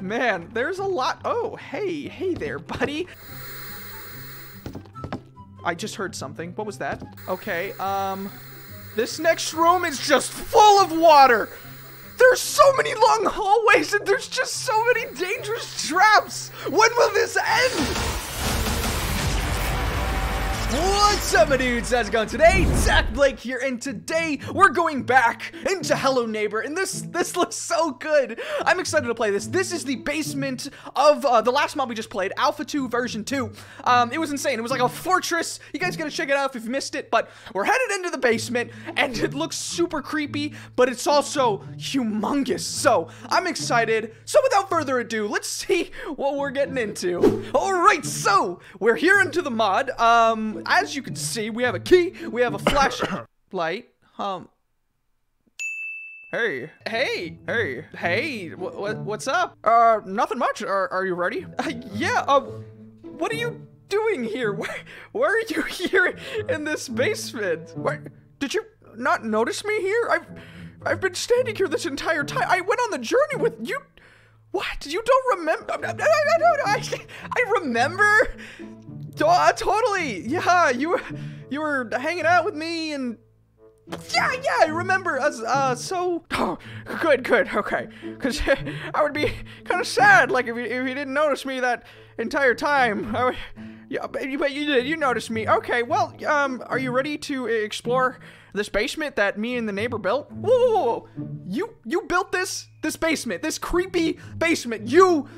Man, there's a lot. Oh, hey, hey there, buddy. I just heard something. What was that? Okay, um, this next room is just full of water. There's so many long hallways and there's just so many dangerous traps. When will this end? What's up, my dudes? How's it going today? Dak Blake here, and today we're going back into Hello Neighbor, and this this looks so good. I'm excited to play this. This is the basement of uh, the last mod we just played, Alpha 2 version 2. Um, it was insane. It was like a fortress. You guys gotta check it out if you've missed it, but we're headed into the basement, and it looks super creepy, but it's also humongous. So, I'm excited. So, without further ado, let's see what we're getting into. Alright, so, we're here into the mod. Um, as you can see, we have a key, we have a flashlight. Um. Hey, hey, hey, hey, what, what's up? Uh, nothing much. Are, are you ready? Uh, yeah, uh, what are you doing here? Why, why are you here in this basement? Why, did you not notice me here? I've, I've been standing here this entire time. I went on the journey with you. What? You don't remember? I, I, I, I remember uh, totally. Yeah, you were you were hanging out with me and yeah, yeah, I remember us, uh, so, oh, good, good, okay, because I would be kind of sad, like, if you, if you didn't notice me that entire time, I would, yeah, but you, but you did, you noticed me, okay, well, um, are you ready to explore this basement that me and the neighbor built? Whoa, whoa, whoa, you, you built this, this basement, this creepy basement, you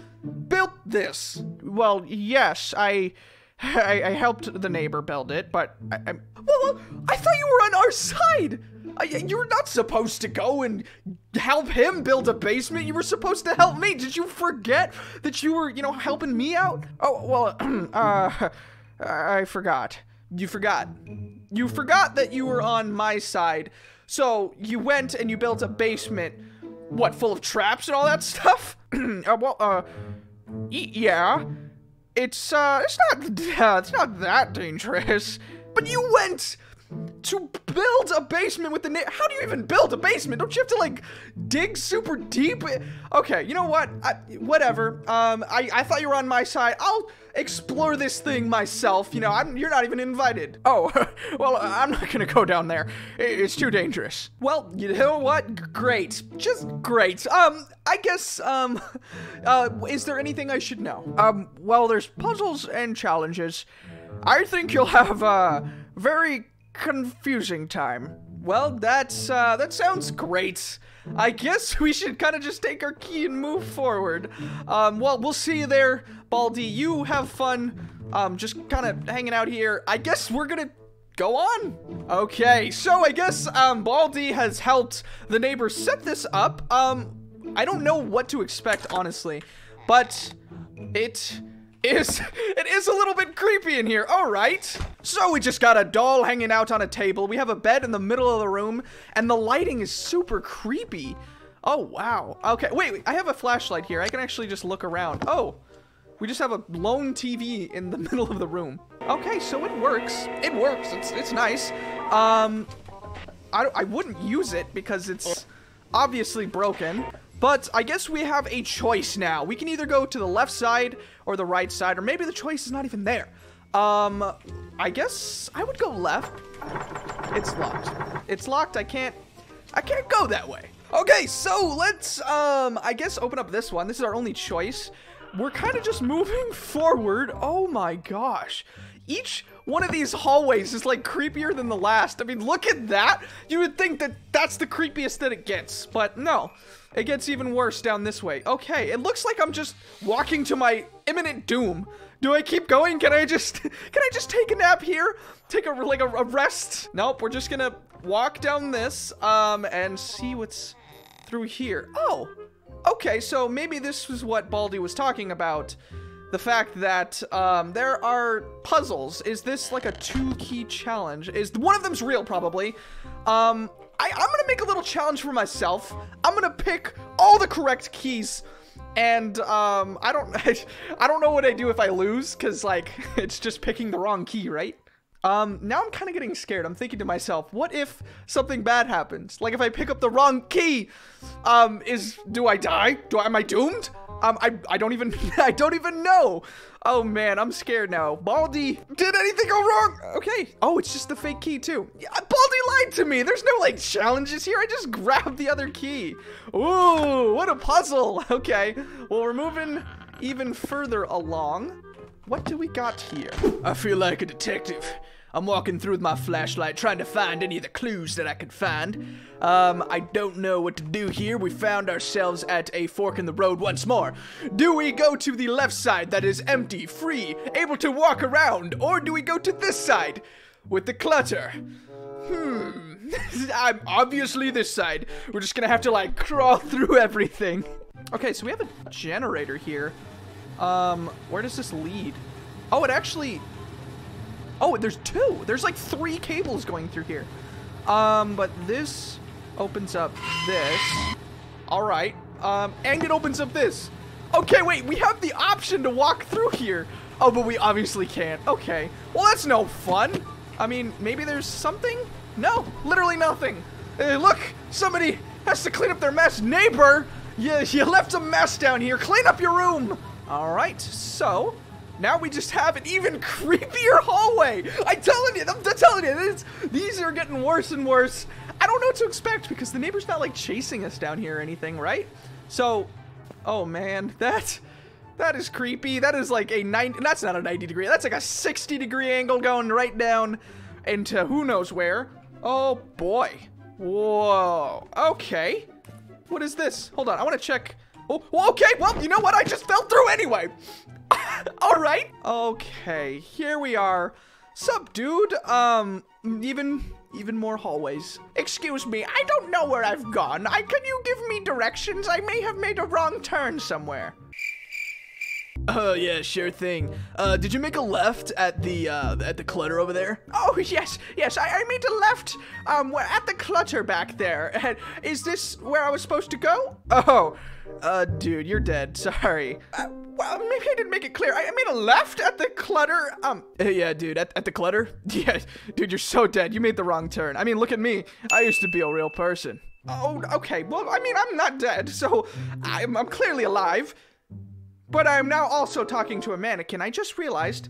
built this, well, yes, I, I, I, helped the neighbor build it, but I, I, well, I thought you were on our side. I, you were not supposed to go and help him build a basement. You were supposed to help me. Did you forget that you were, you know, helping me out? Oh, well, uh, I forgot. You forgot. You forgot that you were on my side. So you went and you built a basement, what, full of traps and all that stuff? uh, well, uh, yeah it's uh, it's not, uh, it's not that dangerous. But you went to build a basement with the na- How do you even build a basement? Don't you have to like dig super deep? Okay, you know what? I, whatever. Um, I, I thought you were on my side. I'll explore this thing myself. You know, I'm, you're not even invited. Oh, well, I'm not gonna go down there. It's too dangerous. Well, you know what? Great. Just great. Um, I guess, um, uh, is there anything I should know? Um, well, there's puzzles and challenges. I think you'll have a very confusing time. Well, that's, uh, that sounds great. I guess we should kind of just take our key and move forward. Um, well, we'll see you there, Baldi. You have fun, um, just kind of hanging out here. I guess we're gonna go on. Okay, so I guess, um, Baldi has helped the neighbors set this up. Um, I don't know what to expect, honestly, but it is it is a little bit creepy in here. All right. So we just got a doll hanging out on a table. We have a bed in the middle of the room, and the lighting is super creepy. Oh, wow. Okay, wait, wait, I have a flashlight here. I can actually just look around. Oh, we just have a lone TV in the middle of the room. Okay, so it works. It works. It's, it's nice. Um, I, I wouldn't use it because it's obviously broken. But I guess we have a choice now. We can either go to the left side or the right side, or maybe the choice is not even there. Um, I guess I would go left. It's locked. It's locked. I can't, I can't go that way. Okay, so let's, um, I guess open up this one. This is our only choice. We're kind of just moving forward. Oh my gosh. Each one of these hallways is like creepier than the last. I mean, look at that. You would think that that's the creepiest that it gets, but no. It gets even worse down this way. Okay, it looks like I'm just walking to my imminent doom. Do I keep going? Can I just, can I just take a nap here? Take a, like a, a rest? Nope, we're just gonna walk down this, um, and see what's through here. Oh, okay, so maybe this was what Baldi was talking about. The fact that, um, there are puzzles. Is this like a two key challenge? Is one of them's real, probably. Um, I, I'm gonna make a little challenge for myself. I'm gonna pick all the correct keys and um, I don't, I don't know what I do if I lose, cause like it's just picking the wrong key, right? Um, now I'm kind of getting scared. I'm thinking to myself, what if something bad happens? Like if I pick up the wrong key, um, is do I die? Do I, am I doomed? Um, I, I don't even, I don't even know. Oh man, I'm scared now. Baldi, did anything go wrong? Okay. Oh, it's just the fake key too. Yeah, Baldi lied to me. There's no like challenges here. I just grabbed the other key. Ooh, what a puzzle. Okay. Well, we're moving even further along. What do we got here? I feel like a detective. I'm walking through with my flashlight trying to find any of the clues that I could find. Um, I don't know what to do here. We found ourselves at a fork in the road once more. Do we go to the left side that is empty, free, able to walk around, or do we go to this side with the clutter? Hmm. I'm obviously this side. We're just gonna have to like crawl through everything. Okay, so we have a generator here. Um, where does this lead? Oh, it actually Oh, there's two. There's like three cables going through here. Um, but this opens up this. All right. Um, and it opens up this. Okay, wait, we have the option to walk through here. Oh, but we obviously can't. Okay. Well, that's no fun. I mean, maybe there's something? No, literally nothing. Hey, look, somebody has to clean up their mess. Neighbor, you, you left a mess down here. Clean up your room. All right, so now we just have an even creepier hallway. I'm telling you, I'm, telling you, these are getting worse and worse. I don't know what to expect because the neighbor's not like chasing us down here or anything, right? So, oh man, that that is creepy. That is like a 90, that's not a 90 degree, that's like a 60 degree angle going right down into who knows where. Oh boy. Whoa. Okay. What is this? Hold on, I want to check. Oh, okay, well, you know what? I just fell through anyway. All right. Okay, here we are. Sup, dude? Um, even even more hallways. Excuse me, I don't know where I've gone. I can you give me directions? I may have made a wrong turn somewhere. Oh yeah, sure thing. Uh, did you make a left at the uh, at the clutter over there? Oh yes, yes. I, I made a left. Um, at the clutter back there. Is this where I was supposed to go? Oh, uh, dude, you're dead. Sorry. Uh, well, maybe I didn't make it clear. I, I made a left at the clutter. Um, yeah, dude, at, at the clutter? Yeah, dude, you're so dead. You made the wrong turn. I mean, look at me. I used to be a real person. Oh, okay. Well, I mean, I'm not dead, so I'm, I'm clearly alive. But I'm now also talking to a mannequin. I just realized.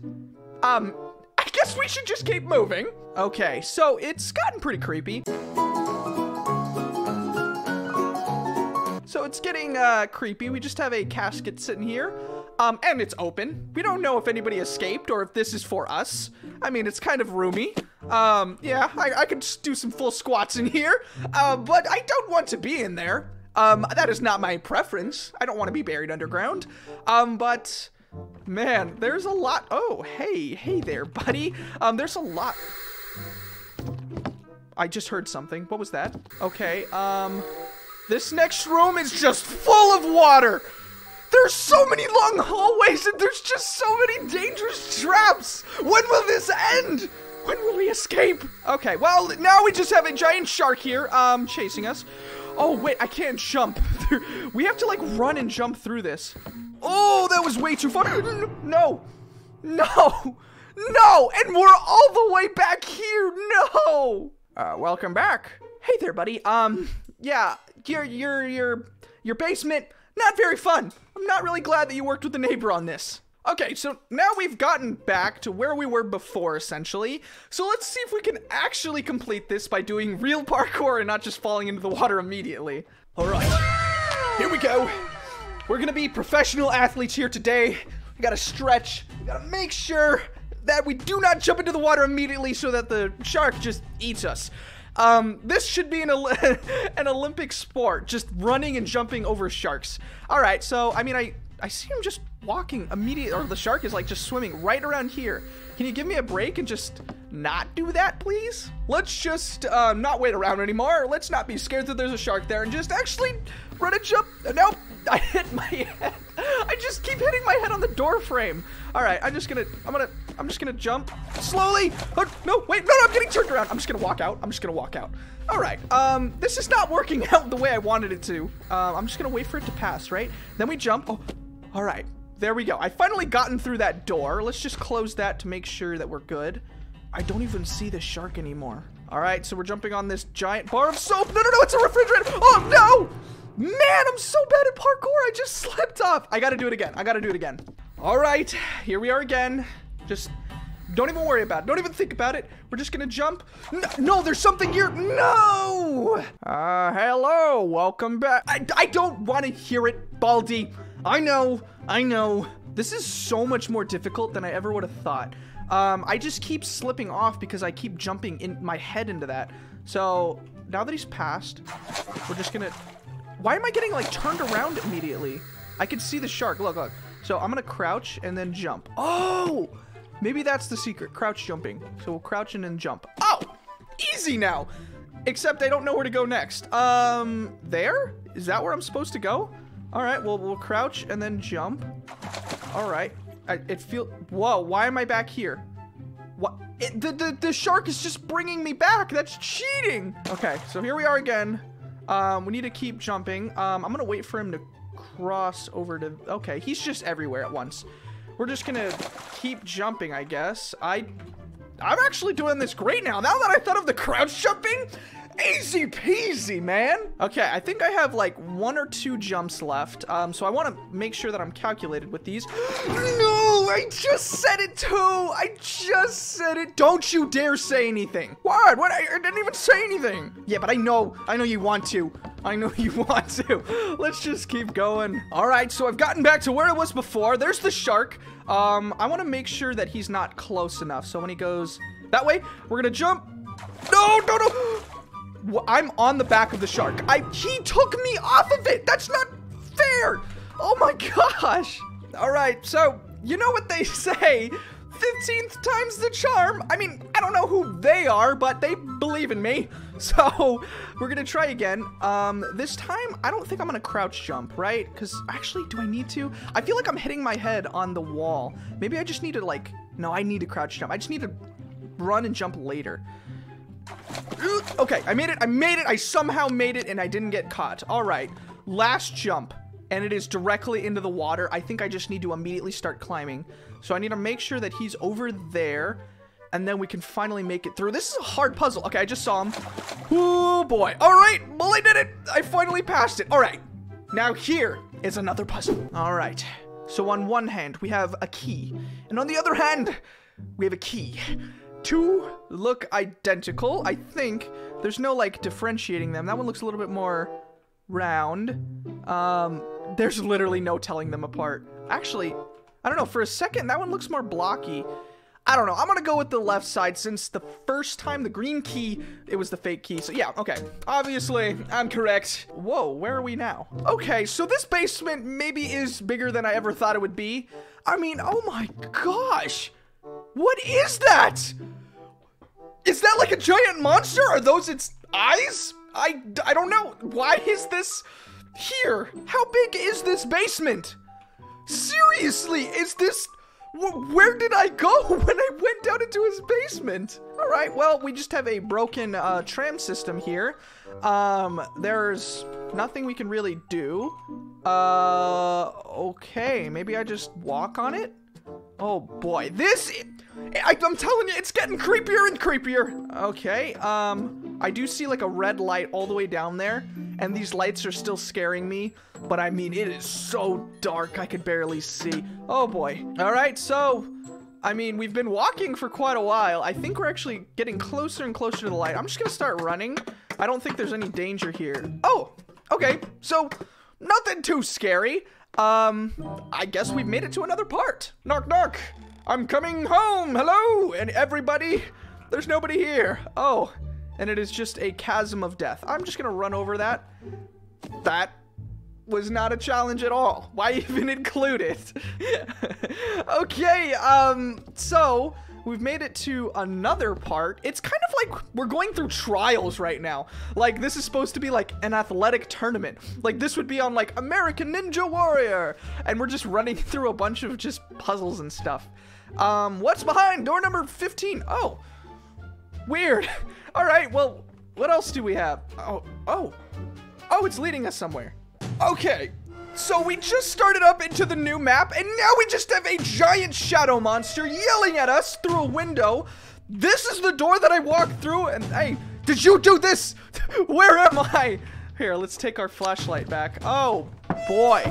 Um, I guess we should just keep moving. Okay, so it's gotten pretty creepy. So it's getting uh, creepy. We just have a casket sitting here. Um, and it's open. We don't know if anybody escaped or if this is for us. I mean, it's kind of roomy. Um, yeah, I, I could do some full squats in here. Uh, but I don't want to be in there. Um, that is not my preference. I don't want to be buried underground. Um, but man, there's a lot. Oh, hey, hey there, buddy. Um, there's a lot. I just heard something. What was that? Okay, um, this next room is just full of water. There's so many long hallways and there's just so many dangerous traps. When will this end? When will we escape? Okay, well, now we just have a giant shark here, um, chasing us. Oh, wait, I can't jump. we have to, like, run and jump through this. Oh, that was way too fun. No, no, no, and we're all the way back here. No. Uh, welcome back. Hey there, buddy. Um, yeah, your your your your basement not very fun. I'm not really glad that you worked with the neighbor on this. Okay, so now we've gotten back to where we were before, essentially. So let's see if we can actually complete this by doing real parkour and not just falling into the water immediately. All right, here we go. We're gonna be professional athletes here today. We gotta stretch, we gotta make sure that we do not jump into the water immediately so that the shark just eats us. Um, this should be an, an Olympic sport, just running and jumping over sharks. All right, so, I mean, I, I see him just walking immediately, or the shark is like just swimming right around here. Can you give me a break and just not do that, please? Let's just uh, not wait around anymore. Let's not be scared that there's a shark there and just actually run and jump. Nope, I hit my head. I just keep hitting my head on the door frame. All right, I'm just gonna, I'm gonna, I'm just gonna jump slowly. Oh, no, wait, no, no, I'm getting turned around. I'm just gonna walk out. I'm just gonna walk out. All right, um, this is not working out the way I wanted it to. Uh, I'm just gonna wait for it to pass, right? Then we jump. Oh, all right, there we go. I finally gotten through that door. Let's just close that to make sure that we're good. I don't even see the shark anymore. All right, so we're jumping on this giant bar of soap. No, no, no, it's a refrigerator. Oh, no. Man, I'm so bad at parkour. I just slipped off. I gotta do it again. I gotta do it again. All right, here we are again. Just don't even worry about it. Don't even think about it. We're just gonna jump. No, no there's something here. No! Uh, hello. Welcome back. I, I don't want to hear it, Baldi. I know. I know. This is so much more difficult than I ever would have thought. Um, I just keep slipping off because I keep jumping in my head into that. So now that he's passed, we're just gonna... Why am I getting like turned around immediately? I can see the shark. Look, look. So I'm gonna crouch and then jump. Oh! Maybe that's the secret. Crouch jumping. So we'll crouch and then jump. Oh! Easy now! Except I don't know where to go next. Um, there? Is that where I'm supposed to go? All right, well, we'll crouch and then jump. All right. I, it feel. Whoa! Why am I back here? What? It, the, the the shark is just bringing me back. That's cheating. Okay, so here we are again. Um, we need to keep jumping. Um, I'm gonna wait for him to cross over to. Okay, he's just everywhere at once. We're just gonna keep jumping, I guess. I, I'm actually doing this great now. Now that I thought of the crouch jumping, Easy peasy, man. Okay, I think I have like one or two jumps left. Um, so I want to make sure that I'm calculated with these. no, I just said it too. I just said it. Don't you dare say anything. What? What? I, I didn't even say anything. Yeah, but I know. I know you want to. I know you want to. Let's just keep going. All right, so I've gotten back to where I was before. There's the shark. Um, I want to make sure that he's not close enough. So when he goes that way, we're going to jump. No, no, no. I'm on the back of the shark. I he took me off of it. That's not fair. Oh my gosh. All right, so you know what they say. 15th time's the charm. I mean, I don't know who they are, but they believe in me. So we're gonna try again. Um, this time, I don't think I'm gonna crouch jump, right? Because actually, do I need to? I feel like I'm hitting my head on the wall. Maybe I just need to like, no, I need to crouch jump. I just need to run and jump later. Okay, I made it. I made it. I somehow made it and I didn't get caught. All right. Last jump. And it is directly into the water. I think I just need to immediately start climbing. So I need to make sure that he's over there. And then we can finally make it through. This is a hard puzzle. Okay, I just saw him. Oh, boy. All right. Well, I did it. I finally passed it. All right. Now here is another puzzle. All right. So on one hand, we have a key. And on the other hand, we have a key two look identical, I think. There's no, like, differentiating them. That one looks a little bit more round. Um, there's literally no telling them apart. Actually, I don't know, for a second, that one looks more blocky. I don't know. I'm gonna go with the left side since the first time the green key, it was the fake key. So yeah, okay. Obviously, I'm correct. Whoa, where are we now? Okay, so this basement maybe is bigger than I ever thought it would be. I mean, oh my gosh. What is that? Is that like a giant monster? Are those its eyes? I, I don't know. Why is this here? How big is this basement? Seriously, is this... Where did I go when I went down into his basement? All right, well, we just have a broken uh, tram system here. Um, there's nothing we can really do. Uh, okay, maybe I just walk on it? Oh boy, this, I, am telling you, it's getting creepier and creepier. Okay, um, I do see like a red light all the way down there, and these lights are still scaring me, but I mean, it is so dark, I could barely see. Oh boy. All right, so, I mean, we've been walking for quite a while. I think we're actually getting closer and closer to the light. I'm just gonna start running. I don't think there's any danger here. Oh, okay, so nothing too scary. Um, I guess we've made it to another part. Knock, knock. I'm coming home. Hello, and everybody. There's nobody here. Oh, and it is just a chasm of death. I'm just gonna run over that. That was not a challenge at all. Why even include it? okay, um, so we've made it to another part. It's kind of like we're going through trials right now. Like this is supposed to be like an athletic tournament. Like this would be on like American Ninja Warrior. And we're just running through a bunch of just puzzles and stuff. Um, what's behind door number 15? Oh, weird. All right, well, what else do we have? Oh, oh, oh, it's leading us somewhere. Okay, so we just started up into the new map, and now we just have a giant shadow monster yelling at us through a window. This is the door that I walked through, and hey, did you do this? Where am I? Here, let's take our flashlight back. Oh, boy.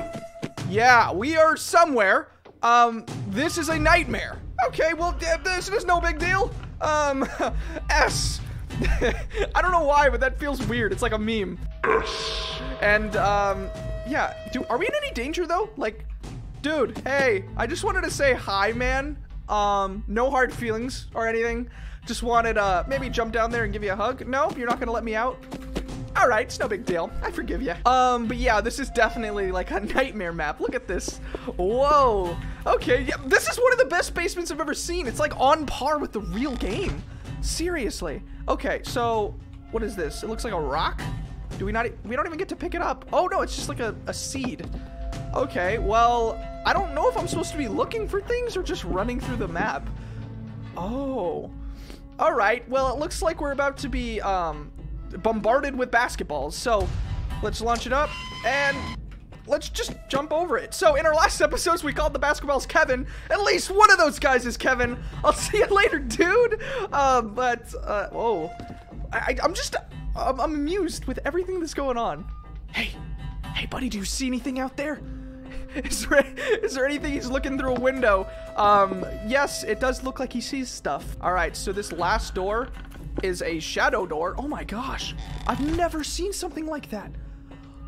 Yeah, we are somewhere. Um, this is a nightmare. Okay, well, this is no big deal. Um, S. I don't know why, but that feels weird. It's like a meme. S. And, um, yeah. Do, are we in any danger, though? Like, dude, hey, I just wanted to say hi, man. Um, no hard feelings or anything. Just wanted, uh, maybe jump down there and give you a hug. No, you're not gonna let me out? All right, it's no big deal. I forgive you. Um, but yeah, this is definitely like a nightmare map. Look at this. Whoa. Okay, yeah, this is one of the best basements I've ever seen. It's like on par with the real game. Seriously. Okay, so what is this? It looks like a rock. Do we not? We don't even get to pick it up. Oh no, it's just like a, a seed. Okay, well, I don't know if I'm supposed to be looking for things or just running through the map. Oh. All right, well, it looks like we're about to be um, bombarded with basketballs. So let's launch it up and let's just jump over it. So in our last episodes, we called the basketballs Kevin. At least one of those guys is Kevin. I'll see you later, dude. Uh, but, uh, whoa. I, am just, I'm, I'm amused with everything that's going on. Hey, hey, buddy, do you see anything out there? Is there, is there anything he's looking through a window? Um, yes, it does look like he sees stuff. All right, so this last door is a shadow door. Oh my gosh, I've never seen something like that.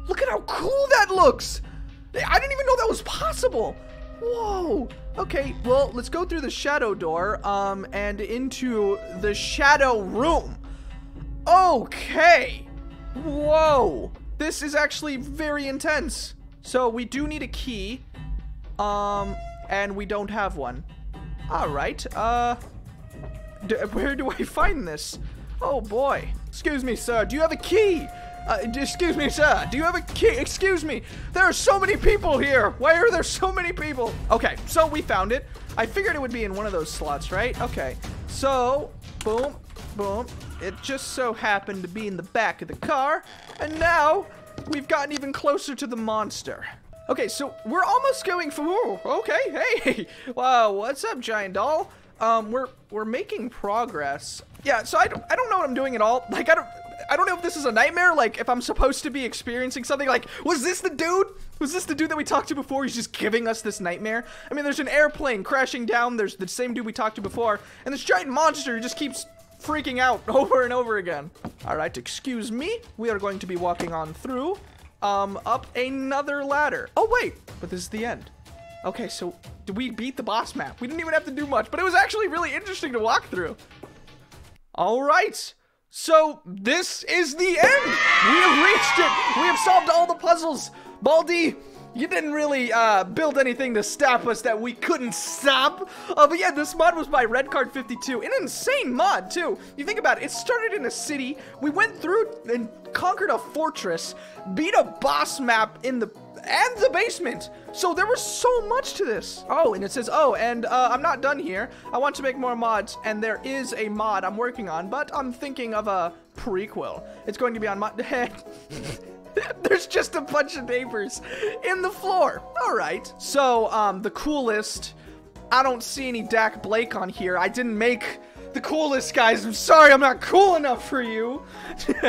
Look at how cool that looks. I didn't even know that was possible. Whoa. Okay, well, let's go through the shadow door um, and into the shadow room. Okay. Whoa. This is actually very intense. So we do need a key. Um, and we don't have one. All right. Uh, where do I find this? Oh boy. Excuse me, sir. Do you have a key? Uh, excuse me, sir. Do you have a key? Excuse me. There are so many people here. Why are there so many people? Okay, so we found it. I figured it would be in one of those slots, right? Okay. So, boom, boom. It just so happened to be in the back of the car. And now we've gotten even closer to the monster. Okay, so we're almost going for. Ooh, okay, hey, wow, what's up, giant doll? Um, we're we're making progress. Yeah, so I don't I don't know what I'm doing at all. Like I don't I don't know if this is a nightmare. Like if I'm supposed to be experiencing something. Like was this the dude? Was this the dude that we talked to before? He's just giving us this nightmare. I mean, there's an airplane crashing down. There's the same dude we talked to before, and this giant monster just keeps freaking out over and over again. All right, excuse me. We are going to be walking on through, um, up another ladder. Oh, wait, but this is the end. Okay, so did we beat the boss map. We didn't even have to do much, but it was actually really interesting to walk through. All right. So this is the end. We have reached it. We have solved all the puzzles. Baldi, you didn't really uh, build anything to stop us that we couldn't stop. Uh, but yeah, this mod was by Redcard52. An insane mod, too. You think about it, it started in a city. We went through and conquered a fortress, beat a boss map in the and the basement. So there was so much to this. Oh, and it says, oh, and uh, I'm not done here. I want to make more mods, and there is a mod I'm working on, but I'm thinking of a prequel. It's going to be on my head. There's just a bunch of papers in the floor. All right. So, um, the coolest. I don't see any Dak Blake on here. I didn't make the coolest guys. I'm sorry I'm not cool enough for you.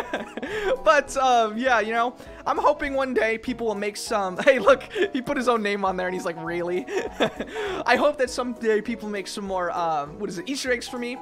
but, um, yeah, you know, I'm hoping one day people will make some. Hey, look, he put his own name on there and he's like, really? I hope that someday people make some more, um, what is it, Easter eggs for me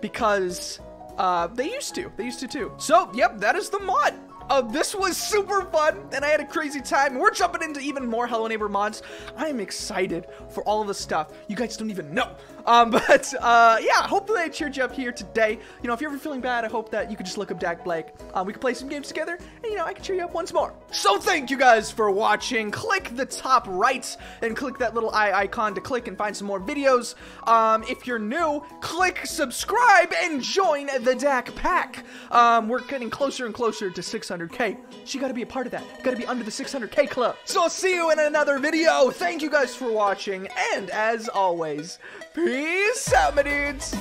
because, uh, they used to. They used to too. So, yep, that is the mod. Uh, this was super fun, and I had a crazy time. We're jumping into even more Hello Neighbor mods. I am excited for all of the stuff. You guys don't even know. Um, but uh, yeah, hopefully I cheered you up here today. You know, if you're ever feeling bad, I hope that you could just look up Dak Blake. Um, we could play some games together, and you know, I can cheer you up once more. So thank you guys for watching. Click the top right and click that little eye icon to click and find some more videos. Um, if you're new, click subscribe and join the Dak Pack. Um, we're getting closer and closer to 600k. So you gotta be a part of that. Gotta be under the 600k club. So I'll see you in another video. Thank you guys for watching, and as always, peace out, my dudes.